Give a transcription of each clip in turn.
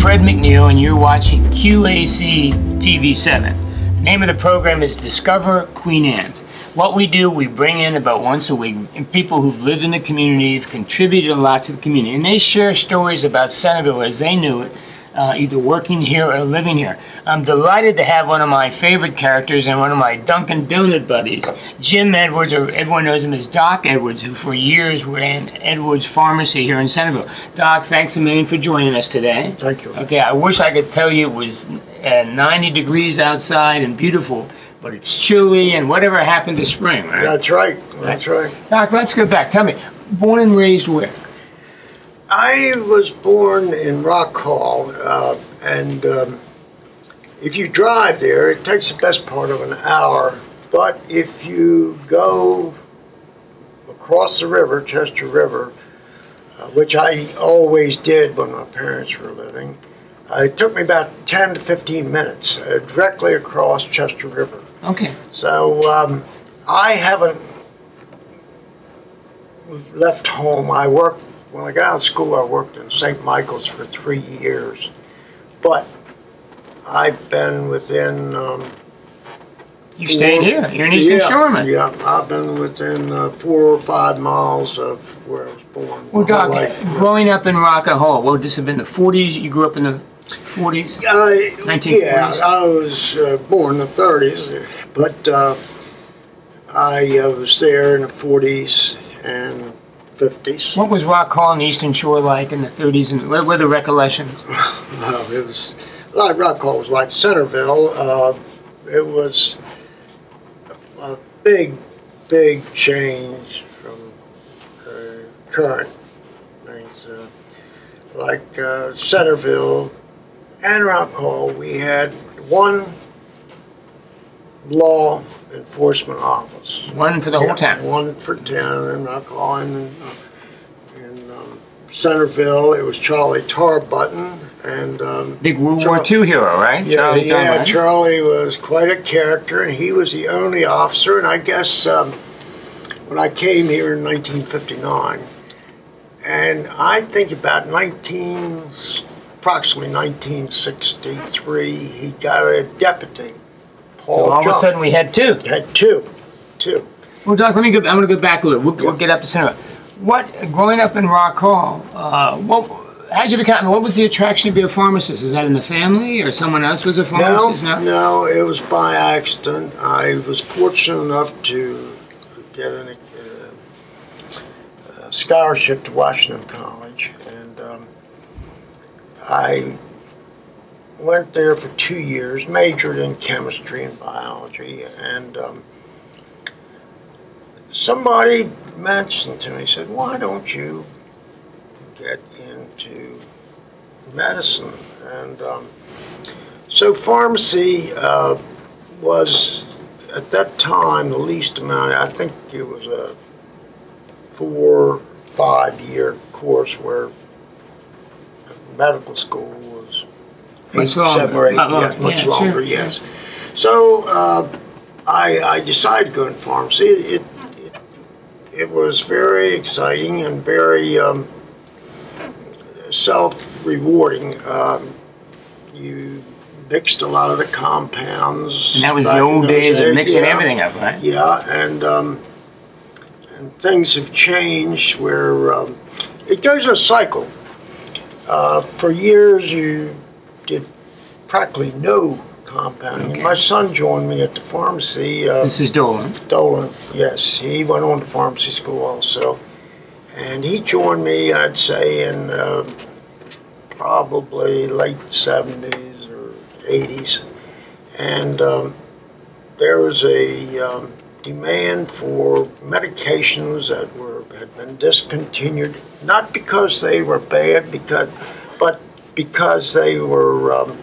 Fred McNeil, and you're watching QAC TV 7. The name of the program is Discover Queen Anne's. What we do, we bring in about once a week people who've lived in the community, have contributed a lot to the community, and they share stories about Centreville as they knew it uh, either working here or living here. I'm delighted to have one of my favorite characters and one of my Dunkin' Donut buddies, Jim Edwards, or everyone knows him as Doc Edwards, who for years ran Edwards Pharmacy here in Centreville. Doc, thanks a million for joining us today. Thank you. Okay, I wish I could tell you it was uh, 90 degrees outside and beautiful, but it's chilly and whatever happened to spring, right? That's right. That's right. Doc, let's go back. Tell me, born and raised where? I was born in Rock Hall, uh, and um, if you drive there, it takes the best part of an hour. But if you go across the river, Chester River, uh, which I always did when my parents were living, uh, it took me about 10 to 15 minutes uh, directly across Chester River. Okay. So um, I haven't left home. I worked when I got out of school, I worked in St. Michael's for three years. But I've been within. Um, you stayed here. You're in Eastern yeah, Shoreman. Yeah, I've been within uh, four or five miles of where I was born. Well, Doc, growing up in Rocket Hall, would this have been? The 40s? You grew up in the 40s? Uh, 1940s? Yeah, I was uh, born in the 30s, but uh, I uh, was there in the 40s and 50s. What was Rock Hall and Eastern Shore like in the 30s, and what were the recollections? well, it was like Rock Hall was like Centreville. Uh, it was a, a, big, big change from uh, current things. Uh, like uh, Centreville and Rock Hall, we had one law enforcement office. One for the whole town? One for town in Rock Hall and in um, Centreville. It was Charlie Tarbutton. And um, big World Char- War II hero, right? Yeah, Charlie yeah. Charlie was quite a character, and he was the only officer. And I guess um, when I came here in 1959, and I think about 19, approximately 1963, he got a deputy Paul so all of a sudden we had two. Had two, two. Well, Doc, let me go. I'm going to go back a little. We'll, we'll, get up to center. What growing up in Rock Hall? Uh, what? How'd you become? What was the attraction to be a pharmacist? Is that in the family, or someone else was a pharmacist? No, no, no it was by accident. I was fortunate enough to get a, uh, a scholarship to Washington College, and um, I went there for two years, majored in chemistry and biology, and um, somebody mentioned to me, said, why don't you get into medicine? And um, so pharmacy uh, was, at that time, the least amount, I think it was a four, five year course where medical school much longer. seven or eight, uh, yes, much yeah, longer, sure. yes. So uh, I, I decided to go in pharmacy. It, it, it was very exciting and very um, self-rewarding. Um, you mixed a lot of the compounds. And that was the old days of mixing yeah, everything up, right? Yeah, and um, and things have changed where um, it goes in a cycle. Uh, for years, you practically no compounding. Okay. My son joined me at the pharmacy. Uh, this is Dolan. Dolan, yes. He went on to pharmacy school also. And he joined me, I'd say, in uh, probably late 70s or 80s. And um, there was a um, demand for medications that were had been discontinued, not because they were bad, because but because they were um,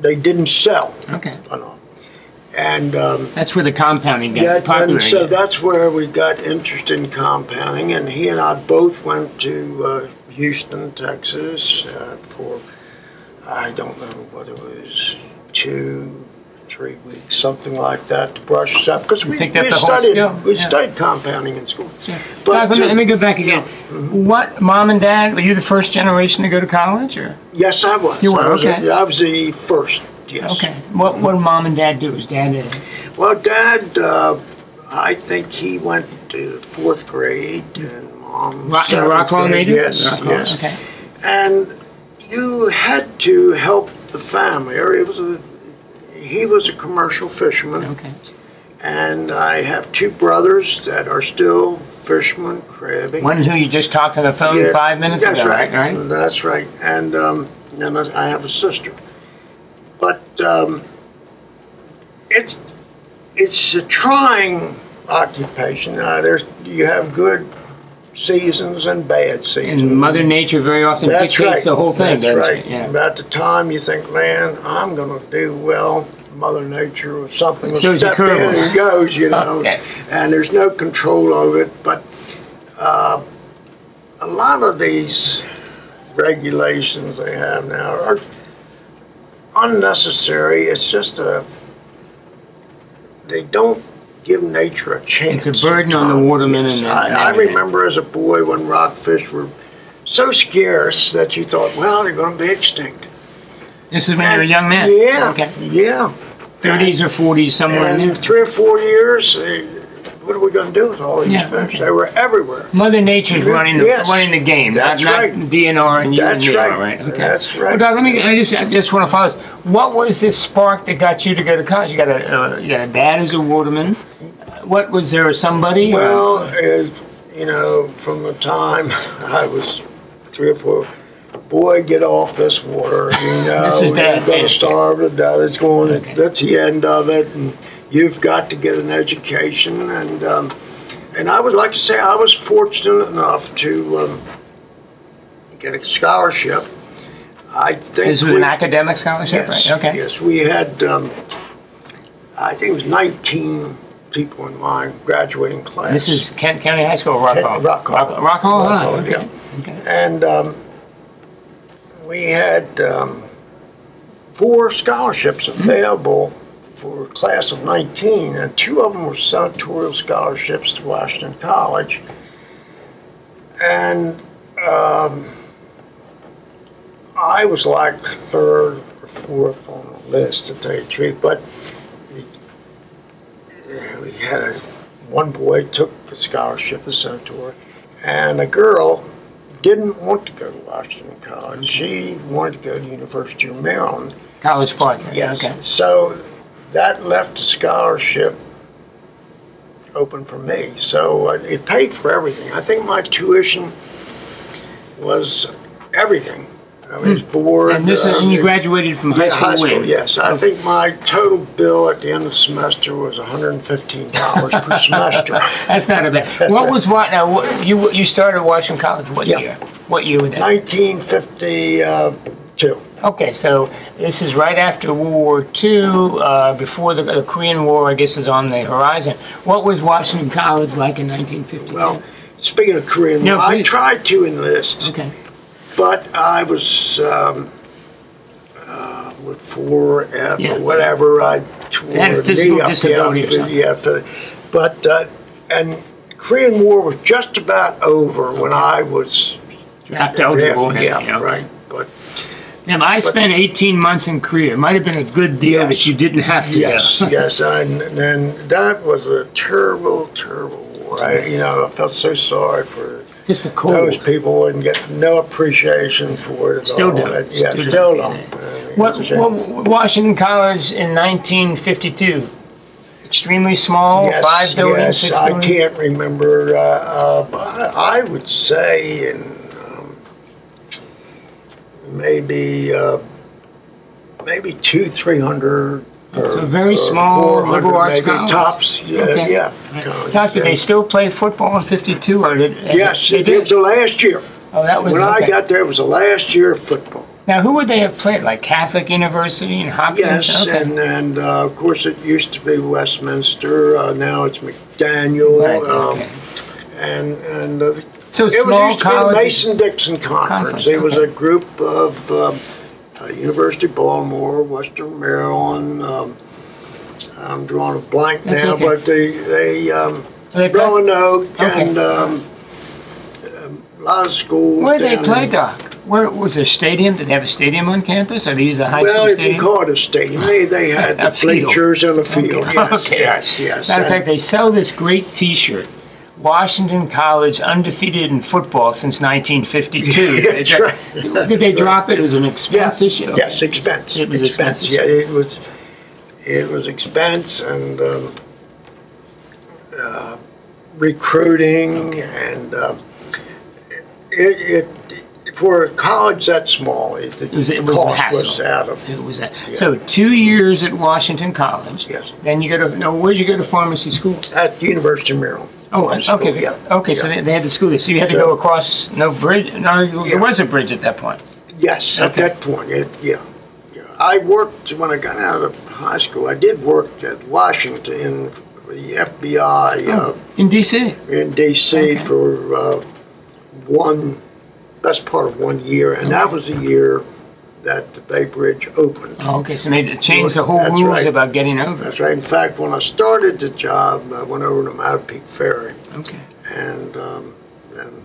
they didn't sell. Okay. And um, that's where the compounding got yeah, popular. And so that's where we got interested in compounding, and he and I both went to uh, Houston, Texas, uh, for I don't know what it was two three weeks, something like that, to brush us up because we, we whole studied we yeah. studied compounding in school. Doc, But let, me, let me go back again. What, mom and dad, were you the first generation to go to college, or? yes, I was. You were, I was, okay. I was the first. Yes. Okay. What, what did mom and dad do? Was dad a, Well, Dad, uh, I think he went to fourth grade, and Mom Rock- seventh Rockwell grade. native? Yes, Rock Hall, yes. okay. And you had to help the family. Or it was a, he was a commercial fisherman, okay. and I have two brothers that are still fishermen, crabbing. One who you just talked on the phone Yeah, five minutes that's ago, right. right? Right? That's right. And um, then I have a sister. But um, it's it's a trying occupation. Uh, there's you have good seasons and bad seasons. And Mother Nature very often That's dictates right. the whole thing, That's right. Yeah. About the time you think, man, I'm going to do well. Mother Nature or something will Throws step in curveball. and goes, you know, Okay. and there's no control over it. But uh, a lot of these regulations they have now are unnecessary. It's just a they don't give nature a chance. It's a burden on the watermen Yes. and- I, I remember as a boy when rockfish were so scarce that you thought, well, they're going to be extinct. This is when you were a young man? Yeah. Okay. Yeah. 30s or 40s, somewhere in there. three or four years, what are we going to do with all these Yeah, fish? okay. They were everywhere. Mother Nature's running the, Yes. running the game, That's not, right. not DNR and you That's and me, right. right? Okay. That's right. Well, Doc, let me. I just, I just want to follow this. What was this spark that got you to go to college? You got a, uh, you got a dad as a waterman. What was there? Somebody? Well, eh, you know, from the time I was three or four, boy, get off this water. You know, This is you're going to starve to death. It's going. Okay. That's the end of it, and you've got to get an education. And um, and I would like to say I was fortunate enough to um, get a scholarship. I think this was we- an academic scholarship, Yes, right? Okay. yes. We had, um, I think it was 19 people in my graduating class. This is Kent County High School, or Rock Kent- Hall. Rock Hall. Rock, Rock Hall, Rock? Hall, Okay. yeah. okay. And um, we had um, four scholarships available for a class of 19, and two of them were senatorial scholarships to Washington College. And um, I was like third or fourth on the list, to tell you the truth, but we had a, one boy took a scholarship, the senator, and a girl didn't want to go to Washington College. She wanted to go to University of Maryland. College Park. Yes. Okay. So that left a scholarship open for me. So uh, it paid for everything. I think my tuition was everything. I was bored. And this is, uh, and you graduated from high yeah, school high school, when? yes. I think my total bill at the end of the semester was $115 per semester. That's not a bad. What was what? Now what, you you started Washington College what Yeah. year? What year was that? 1952. Okay, so this is right after World War II, uh, before the, the Korean War, I guess, is on the horizon. What was Washington College like in 1952? Well, speaking of Korean No, War, I tried to enlist, okay. But I was um, uh, with 4F Yeah. or whatever. I tore a knee up. disability yeah, or something. Yeah, phy- but uh, and Korean War was just about over when I was Draft eligible. and Yeah, okay. right. But Now, I spent 18 months in Korea. It might have been a good deal Yes. that you didn't have to yes, go. yes, and then that was a terrible, terrible war. I, you know, I felt so sorry for Just a those cold. people and get no appreciation for it at Still all. don't. Yeah, Still still, don't. don't. Uh, What, it's a shame. what Washington College in 1952? Extremely small, yes, five buildings, yes, I buildings? can't remember. Uh, uh, I I would say in um, maybe uh, maybe two, three hundred. So very small liberal arts maybe college. tops. Yeah, Okay. yeah. Right. college, Doc, did yeah. they still play football in 52 or did Yes, they it, did? was the last year. oh, that was When I got there, it was the last year of football. Now, who would they have played? Like Catholic University and Hopkins? Yes, okay. and and uh, of course it used to be Westminster. Uh, now it's McDaniel. Right, um, okay. And and uh, So it was used to be the. Mason Dixon Conference. Conference, It was okay. a group of um, uh, University of Baltimore, Western Maryland, um, I'm drawing a blank That's now, okay. but they they um, They Roanoke Okay. and um, um, a lot of schools. Where did they play, Doc? Where was a stadium? Did they have a stadium on campus, or they use a high Well, school if you call it a stadium, they, they had the bleachers and the field. Okay. Yes, Okay. yes, yes. Matter of fact, they sell this great T-shirt. Washington College undefeated in football since 1952. Yeah, They right. Did they drop it? It was an expense Yeah, issue. Yes, expense. It was expense. expensive. Yeah, it was. It was expense and um, uh, recruiting and um, it, it for a college that small, it, It was, it was a cost hassle. was out of. It was a, so two years at Washington College. Yes. Then you go to no. Where'd you go to pharmacy school? At the University of Maryland. Oh, okay. Okay, so they, they had the school there. So you had to go across no bridge. No, Yeah. there was a bridge at that point. Yes, at Okay. that point, it, yeah, yeah. I worked when I got out of high school. I did work at Washington in the FBI uh, In D.C. in D.C. Okay. for uh, one best part of one year, and that was the year that the Bay Bridge opened. Oh, okay. So they changed the whole That's rules right. about getting over. That's right. In fact, when I started the job, I went over to Matapeake Ferry, Okay. and um, and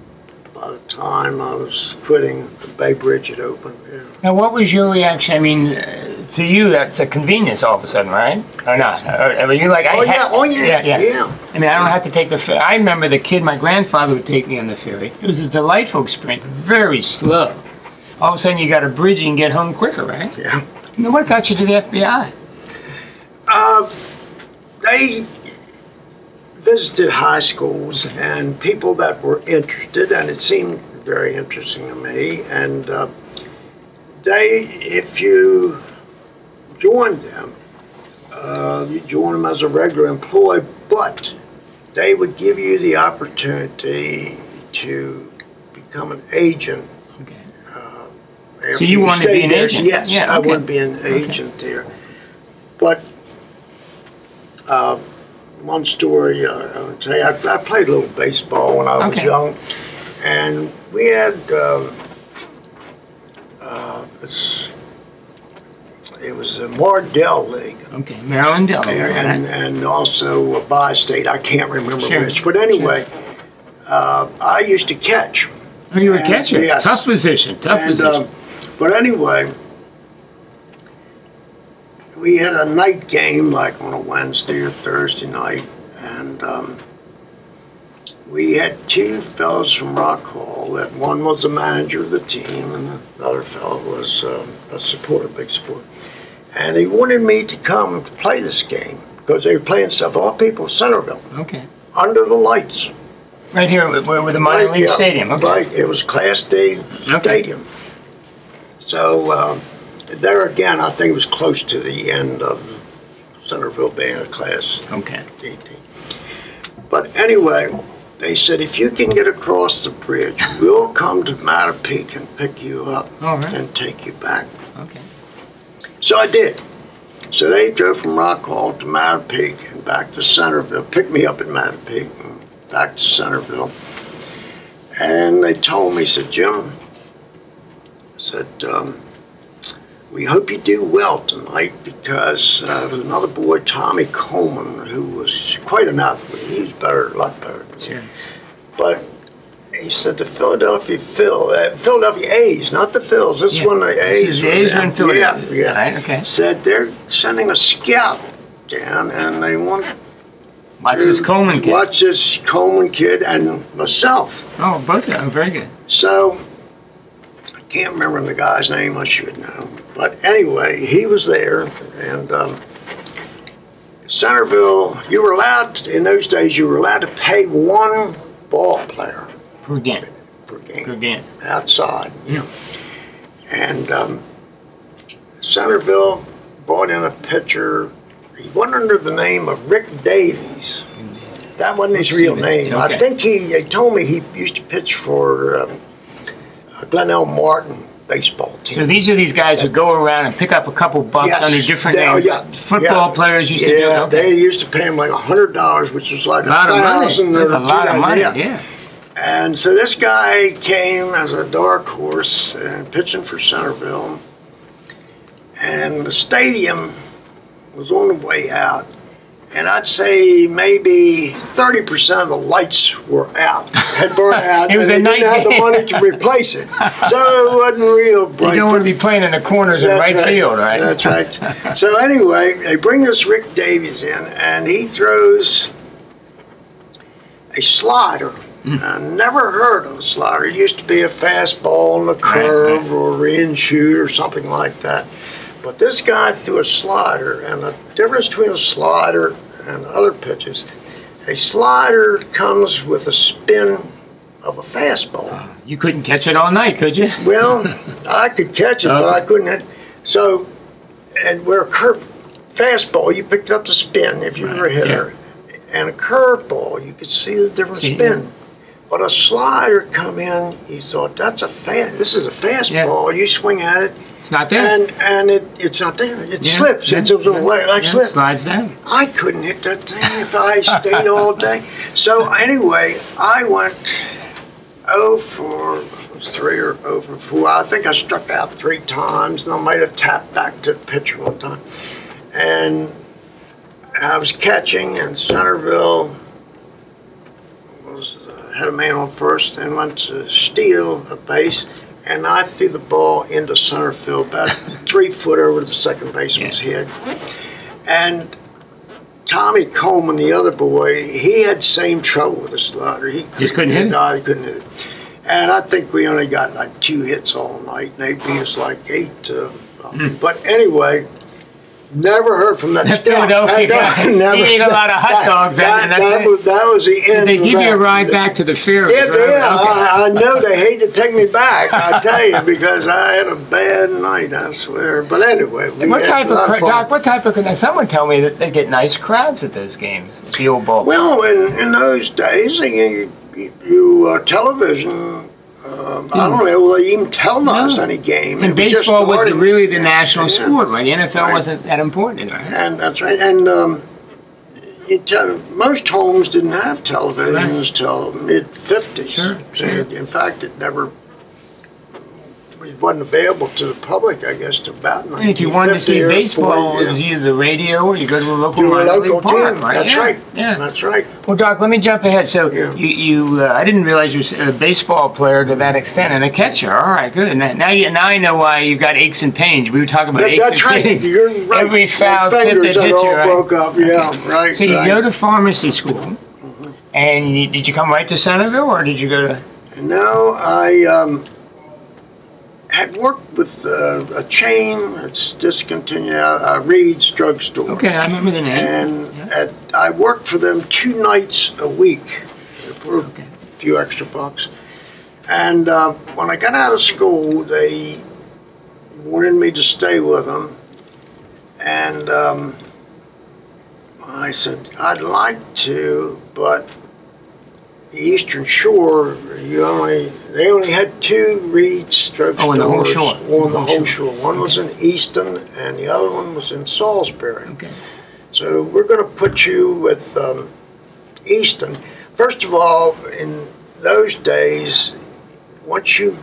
by the time I was quitting, the Bay Bridge had opened. Yeah. Now, what was your reaction? I mean, uh, to you, that's a convenience all of a sudden, right? Or not? Or, were you like, I Oh, ha- yeah, oh, yeah, yeah, yeah, yeah. I mean, I don't have to take the. I remember the kid, my grandfather would take me on the ferry. It was a delightful experience, very slow. All of a sudden, you got a bridge, you can get home quicker, right? Yeah. I mean, what got you to the FBI? Uh, they visited high schools and people that were interested, and it seemed very interesting to me. And uh, they, if you joined them, uh, you join them as a regular employee, but they would give you the opportunity to become an agent. Okay. after you wanted to be an there. agent? Yes, Yeah, I want to be an agent there. But uh, one story uh, I'll tell you, I, I played a little baseball when I was Okay. young, and we had um, uh, it's, it was the Mardell League. Okay. Maryland, Dell. And, right? and also a bi-state. I can't remember Sure, which, but anyway, uh, I used to catch. Oh, you were a catcher. yes. Tough position. Tough And, position. uh, but anyway, we had a night game like on a Wednesday or Thursday night, and um, we had two fellows from Rock Hall. That one was the manager of the team, and the other fellow was uh, a supporter, big supporter. And he wanted me to come to play this game because they were playing stuff all people in Centreville okay. under the lights. Right here with, with the minor Right, league yeah, stadium. Okay. Right, it was Class D Okay. stadium. So um, there again, I think it was close to the end of Centreville being a Class Okay. But anyway, they said if you can get across the bridge, we'll come to Matapeake and pick you up right. and take you back. Okay. So I did. So they drove from Rock Hall to Matapeake and back to Centreville, picked me up at Matapeake and back to Centreville. And they told me, said, Jim, said, um, we hope you do well tonight because uh, there was another boy, Tommy Coleman, who was quite an athlete. He was better, a lot better than me. Sure. But he said the Philadelphia Phil, uh, Philadelphia A's, not the Phils. This Yeah. one the This A's. is the A's in Philadelphia. Yeah, yeah. Right, okay. Said they're sending a scout down, and they want Watch this Coleman kid. watch this Coleman kid and myself. Oh, both of them. Very good. So can't remember the guy's name. I should know. But anyway, he was there, and um, Centreville. You were allowed to- in those days. You were allowed to pay one ball player Per game. per game. Per game. outside. Yeah. And um, Centreville brought in a pitcher. He went under the name of Rick Davies. That wasn't his real name. Okay. I think he. They told me he used to pitch for um, uh, Glenn L. Martin baseball team. So these are these guys who go around and pick up a couple bucks Yes. under different They- oh, names. yeah, Football yeah. players used yeah, to do it. Okay. they used to pay him like a hundred dollars, which was like a lot of money. That's a lot of money. Yeah. And so this guy came as a dark horse and pitching for Centreville. And the stadium was on the way out. And I'd say maybe 30% of the lights were out, had burned out. It was and a they didn't night have the money to replace it. So it wasn't real bright. You don't want to be playing in the corners in That's right, field, right? That's right. so anyway, they bring this Rick Davies in, and he throws a slider. Hmm. I never heard of a slider. It used to be a fastball and a curve or a in shoot or something like that. But this guy threw a slider, and the difference between a slider and other pitches, a slider comes with a spin of a fastball. Uh, you couldn't catch it all night, could you? Well, I could catch it, but I uh-huh. couldn't hit. So, and where a curve fastball, you picked up the spin if you were a Right, hitter, and a curveball, you could see the different See, spin. But a slider come in, you thought that's a fast. This is a fastball. You swing at it, It's not there. and and it it's not there. It Yeah, slips. yeah, It's a yeah, like, yeah, slip. Slides down. I couldn't hit that thing if I stayed all day. So anyway, I went 0 for was three or 0 for four. I think I struck out three times, and I might have tapped back to the pitcher one time. And I was catching, and Centreville was uh, had a man on first, and went to steal a base. And I threw the ball into center field, about three foot over the second baseman's head. And Tommy Coleman, the other boy, he had same trouble with the slider. He Just couldn't hit it? No, he couldn't hit it. And I think we only got like two hits all night, and they beat us like eight. To, Hmm. But anyway, never heard from that. That Philadelphia guy, he ate a lot of hot dogs, That, and that's that was, that was the end. Did they give you a ride back to the fair? Yeah, yeah. Okay. I, I know they hate to take me back. I tell you because I had a bad night. I swear. But anyway, what type of of. Doc? What type of? now, Someone tell me that they get nice crowds at those games, the old ball. Well, in, in those days, you, you, you uh, television. Um, I don't know. They even televised No. any game. and It baseball was not really the Yeah, national yeah. sport, right? The NFL Right. wasn't that important, right? And that's right. And um, you tell, most homes didn't have televisions till mid '50s. Sure, sure. In fact, it never. It wasn't available to the public, I guess, to about 1950 And if you wanted to see baseball, 40, it was either the radio or you go to a local to a local park, team. right? That's yeah. right. Yeah. That's right. Well, Doc, let me jump ahead. So Yeah. you, you uh, I didn't realize you were a baseball player to that extent and a catcher. All right, good. And now, you, now I know why you've got aches and pains. We were talking about That- aches that's and right. pains. You're right. Every foul tip that hit you, all right? broke up. Yeah, right. So you right. go to pharmacy school, and you, did you come right to Centreville, or did you go to? No, I um, had worked with uh, a chain that's discontinued, uh, Read's Drugstore. Okay, I remember the name. And Yeah. at, I worked for them two nights a week for Okay. a few extra bucks. And uh, when I got out of school, they wanted me to stay with them. And um, I said, I'd like to, but the Eastern Shore, you only they only had two Read's drugstores Oh, in the whole shore. on the Whole shore. One was in Easton, and the other one was in Salisbury. Okay. So we're going to put you with um, Easton. First of all, in those days, once you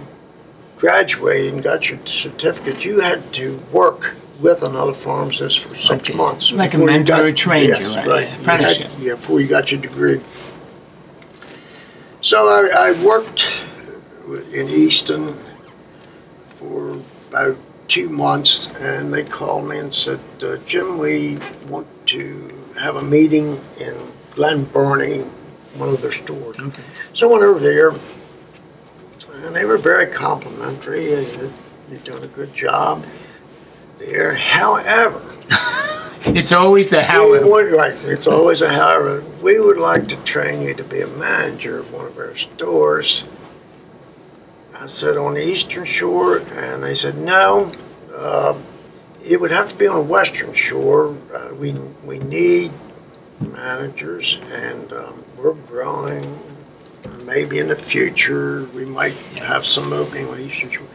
graduated and got your certificate, you had to work with another pharmacist for six Okay. months. Like a mentor got- trained yes, you, right? right. Yeah, You had- apprenticeship. yeah, before you got your degree. So I, I worked in Easton for about two months, and they called me and said, uh, Jim, we want to have a meeting in Glen Burnie, one of their stores. Okay. So I went over there, and they were very complimentary. And you're, you're doing a good job there. However, It's always a we would, right, it's always a however. We would like to train you to be a manager of one of our stores. I said on the Eastern Shore, and they said no. Uh, it would have to be on the Western Shore. Uh, we we need managers, and um, we're growing. Maybe in the future we might have some opening on the Eastern Shore.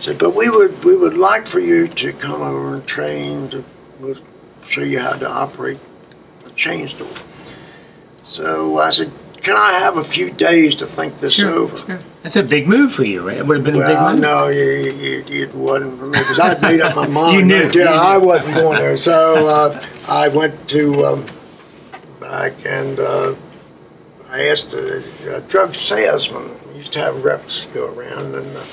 Said, but we would we would like for you to come over and train to we'll show you how to operate a chain store. So I said, can I have a few days to think this Sure, over? sure. That's a big move for you, right? It would have been a Well, big move. no, you, you, it wasn't for me because I'd made up my mind. You knew, right there. you knew. I wasn't going there. So uh, I went to um, attack, and uh, I asked the uh, drug salesman. We used to have reps go around, and uh,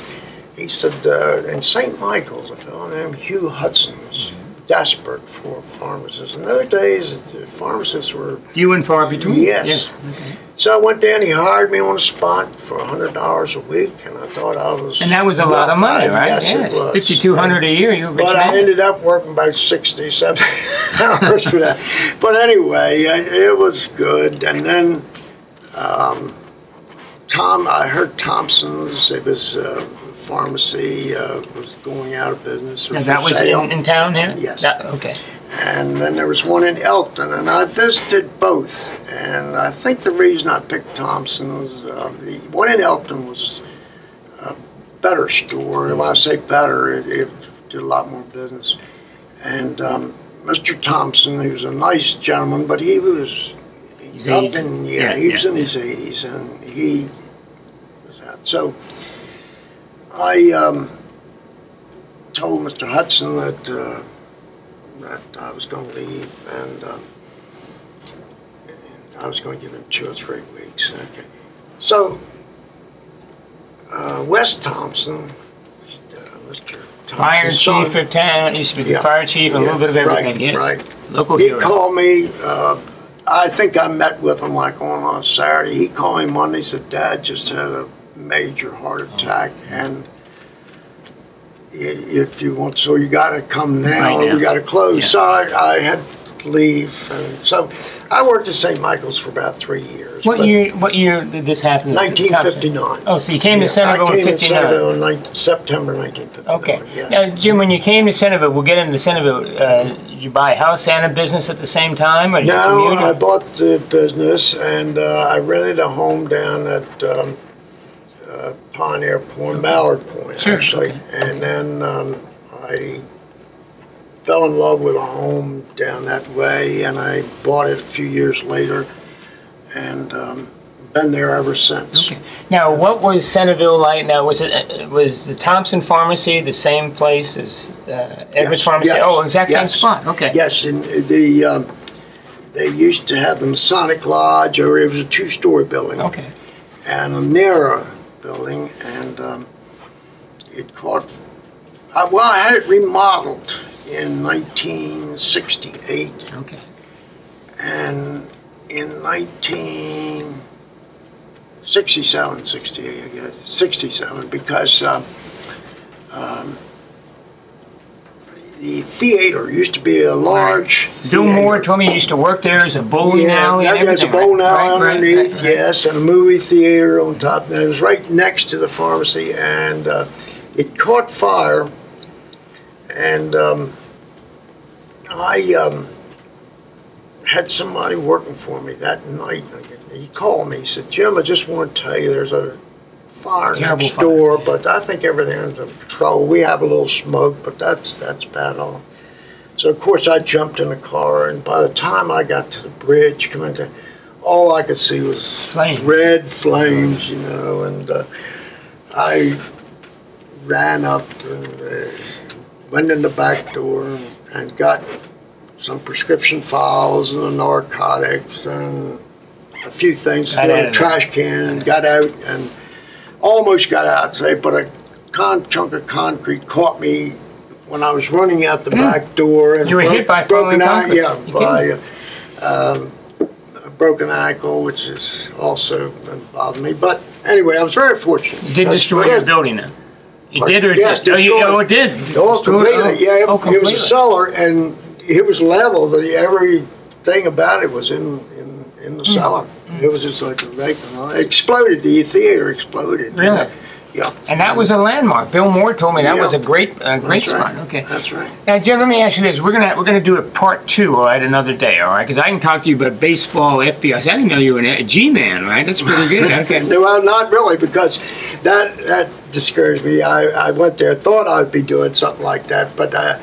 he said uh, in St. Michael's, a fellow named Hugh Hudson was desperate for pharmacists. In those days, the pharmacists were Few and far between. Yes. So I went down. He hired me on the spot for hundred dollars a week, and I thought I was. And that was a lot of money, right? Yes, it was. Fifty-two hundred a year. You were But I ended up working about 60, 70 hours for that. But anyway, it was good. And then um, Tom, I heard Thompson's. It was uh, pharmacy uh, was going out of business. Now, that was in, in town here. Yes. That- okay. And then there was one in Elkton, and I visited both. And I think the reason I picked Thompson's, uh, the one in Elkton was a better store. When I say better, it, it did a lot more business. And um, Mr. Thompson, he was a nice gentleman, but he was He's up in yeah, Yeah, he was yeah, in his 80s, and he was out. So I um, told Mr. Hudson that. Uh, that I was going to leave, and um, I was going to give him two or three weeks. Okay. So, uh, Wes Thompson, uh, Mr. Fire Thompson's chief son, of town. Used to be the Yeah. fire chief, a little bit of everything. right, yes. right. Local he hero. called me. Uh, I think I met with him like on a Saturday. He called me Monday. Said, "Dad just had a major heart attack, and if you want, so you got to come now, Right now. we got to close." Yeah. So I, I had to leave, and so I worked at St. Michael's for about three years. What year? What year did this happen? 1959. Oh, so you came Yeah, to Centreville I in came to '59. Centreville in 19, September 1959. Okay. Yes. Now, Jim, when you came to Centreville, we'll get into Centreville. Uh, did you buy a house and a business at the same time, or did No? I bought the business and uh, I rented a home down at um, uh, Pioneer Point, Mallard Point, Sure. actually. And then um, I fell in love with a home down that way and I bought it a few years later and um, been there ever since. Okay. Now, what was Centreville like? Now, was it uh, was the Thompson Pharmacy the same place as uh, Edwards Yes, Pharmacy? yes, Oh, exact same spot. Okay. Yes, and the um, they used to have the Masonic Lodge, or it was a two-story building. Okay. and a narrow building, and um, it caught. Uh, well, I had it remodeled in 1968, Okay. and in 1967, 68, I guess, 67, because um, um, the theater used to be a large. Theater. Moore told me he used to work there as a bowling Yeah, alley that, there's a bowling right? alley Right, right, underneath, right, right. yes, and a movie theater on top. And it was right next to the pharmacy, and uh, it caught fire. And um, I um, had somebody working for me that night. He called me. He said, "Jim, I just want to tell you, there's a fire Terrible next fire, door, but I think everything's under control. We have a little smoke, but that's that's about all." So of course I jumped in the car, and by the time I got to the bridge, coming to, all I could see was Flame. red flames, you know, and uh, I ran up and uh, went in the back door and, and got some prescription files and the narcotics and a few things in a trash can and got out and almost got out today, but a con- chunk of concrete caught me when I was running out the back door and. You were hit by broken eye, concrete? yeah, You by um, a broken ankle, which has also bothering me. But anyway, I was very fortunate. You did destroy your building now. You did or Yes, did? Oh, you, oh, it did. Oh, Destroyed- completely. oh, yeah, it, oh, it was a cellar, and it was level. The, everything about it was in in, in the Hmm. cellar. It was just like a regular. It exploded. The theater exploded. Really? Yeah. And that was a landmark. Bill Moore told me that Yeah. was a great, uh, great That's spot. right. Okay. That's right. Now, Jim, let me ask you this: We're gonna we're gonna do a part two, all right, another day, all right? Because I can talk to you about baseball, FBI. I didn't know you were a G-man, right? That's pretty good. Okay. No, well, not really, because that that discouraged me. I, I went there, thought I'd be doing something like that, but uh,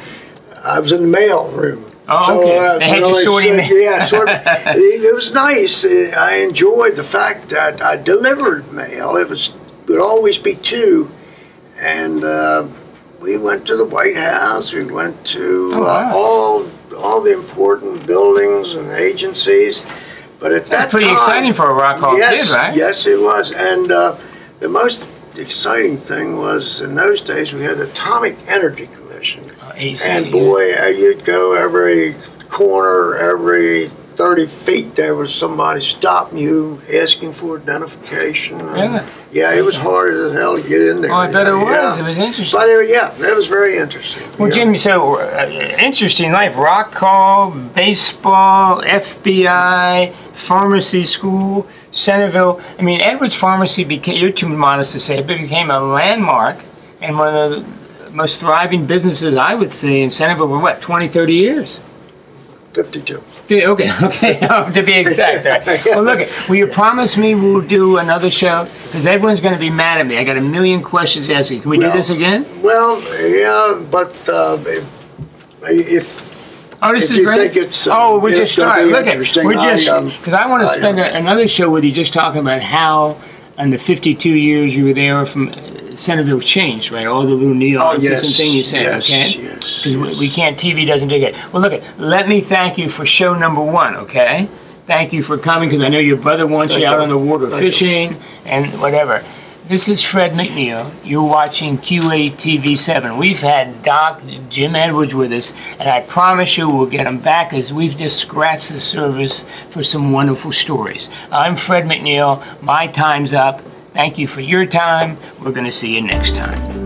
I was in the mail room. Oh, okay. They had you said- mail. Yeah, sort of. it, it was nice. Uh, I enjoyed the fact that I delivered mail. It was would always be two, and uh, we went to the White House. We went to Oh, uh, all all the important buildings and agencies. But at that pretty time, exciting for a rock hall yes, kid, right? Yes, it was. And uh, the most exciting thing was in those days we had the Atomic Energy Commission. AC, And boy, uh, you'd go every corner, every 30 feet, there was somebody stopping you, asking for identification. Really? Yeah, it was hard as hell to get in there. Oh, I bet it was. Yeah. It was interesting. But it, yeah, that was very interesting. Well, yeah. Jimmy, so uh, interesting life. Rock hall, baseball, FBI, pharmacy school, Centreville. I mean, Edwards Pharmacy became, you're too modest to say it, but it became a landmark and one of the most thriving businesses, I would say, in Centreville for what, 20, 30 years? 52. Yeah, Okay, okay, to be exact. right. Well, look, will you promise me we'll do another show? Because everyone's going to be mad at me. I got a million questions to ask you. Can we do this again? Well, yeah, but uh, if, if Oh, this If is great. uh, oh, it's just be Look at we're just I, um, because I want to I, spend um, a, another show with you just talking about how in the 52 years you were there from uh, Centreville changed, right? All the little neons Oh, and yes, thing you said, yes, okay? yes, Because we, yes. we can't, TV doesn't take it. Well, look, at let me thank you for show number one, okay? Thank you for coming because I know your brother wants you out you. on the water Thank you. fishing and whatever. This is Fred McNeil. You're watching QA TV 7. We've had Doc Jim Edwards with us, and I promise you we'll get him back as we've just scratched the surface for some wonderful stories. I'm Fred McNeil. My time's up. Thank you for your time. We're going to see you next time.